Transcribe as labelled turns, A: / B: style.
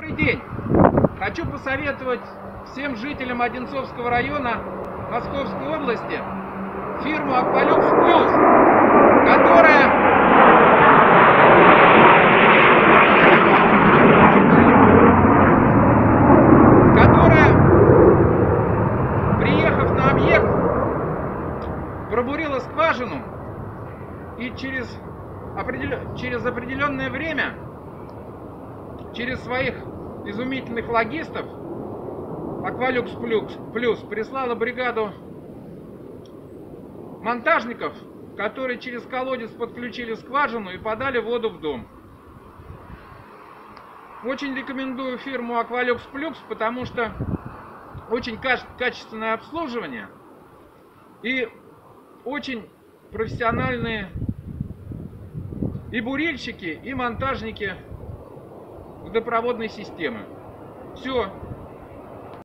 A: Добрый день! Хочу посоветовать всем жителям Одинцовского района Московской области фирму Aqualux Plus, которая которая, приехав на объект, пробурила скважину и через, определен- через определенное время через своих изумительных логистов Plus, Plus прислала бригаду монтажников, которые через колодец подключили скважину и подали воду в дом. Очень рекомендую фирму Aqualux Plus, потому что очень каче- качественное обслуживание и очень профессиональные и бурильщики, и монтажники водопроводной системы. Все.